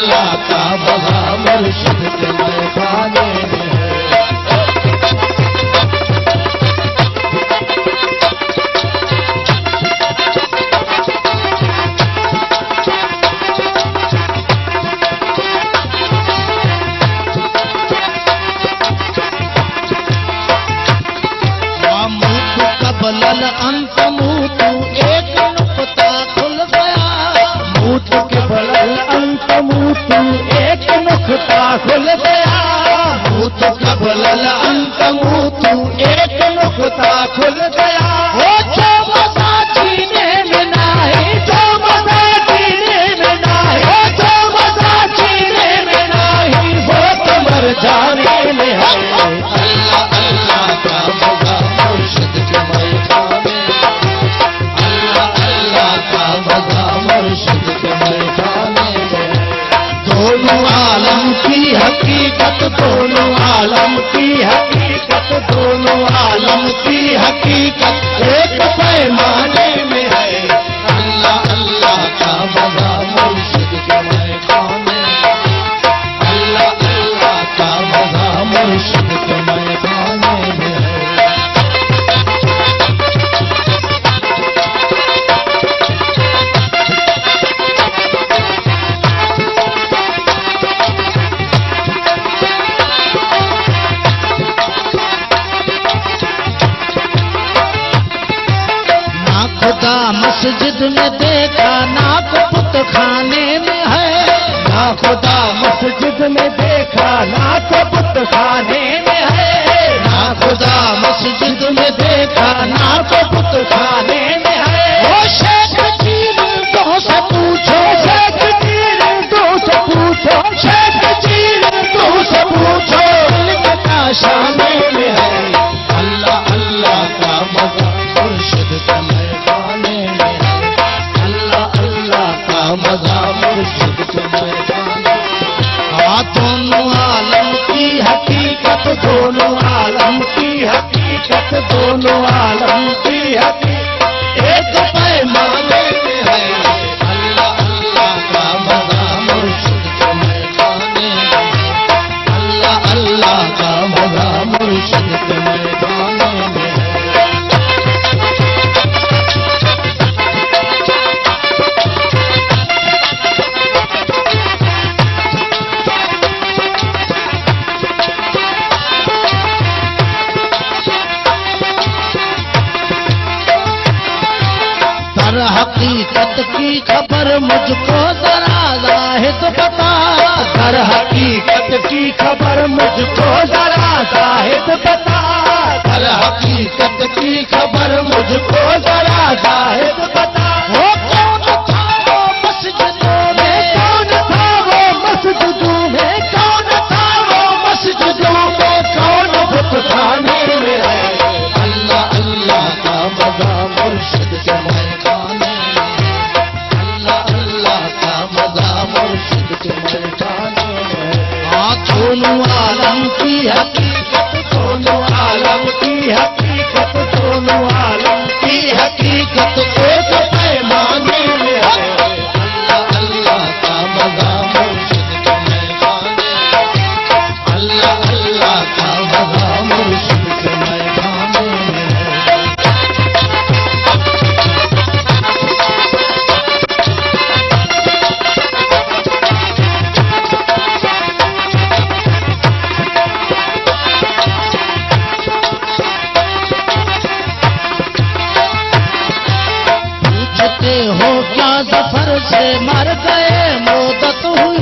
अल्लाह का बड़ा मुर्शिद के पैखाने में भविष्य मस्जिद में देखा ना कुत खाने में है ना खुदा मस्जिद में देखा लाखों तो बुत खाने दोनों हकीकत की खबर मुझको जरा जाहिद पता तो दर हकीकत की खबर मुझको जरा जाहिद पता तो दर हकीकत की हो क्या जफर से मर गए मोदत हुई